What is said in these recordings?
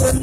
xuân.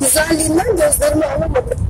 Güzelliğinden gözlerimi alamadım.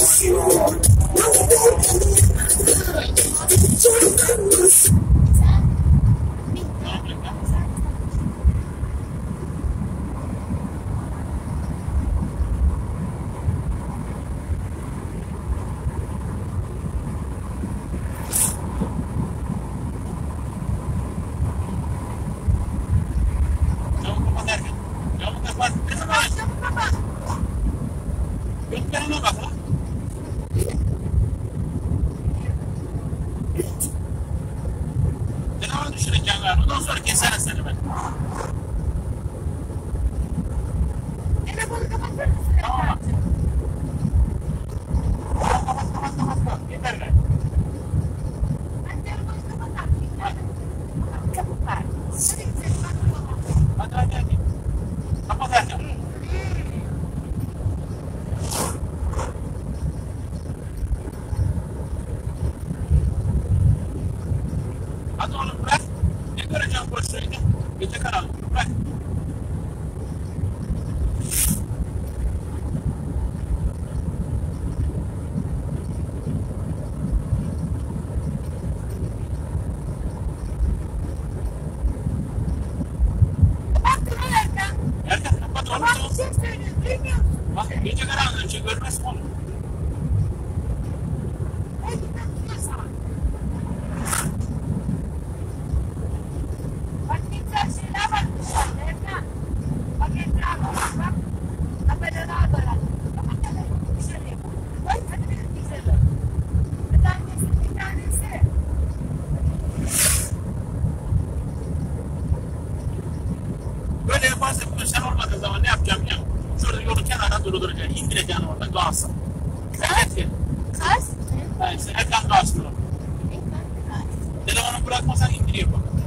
Opción. Gece karanlık. Bırak. Erkan kapat oğlum. tamam. Bak gece karanlık. Şey görmez mi фирмах.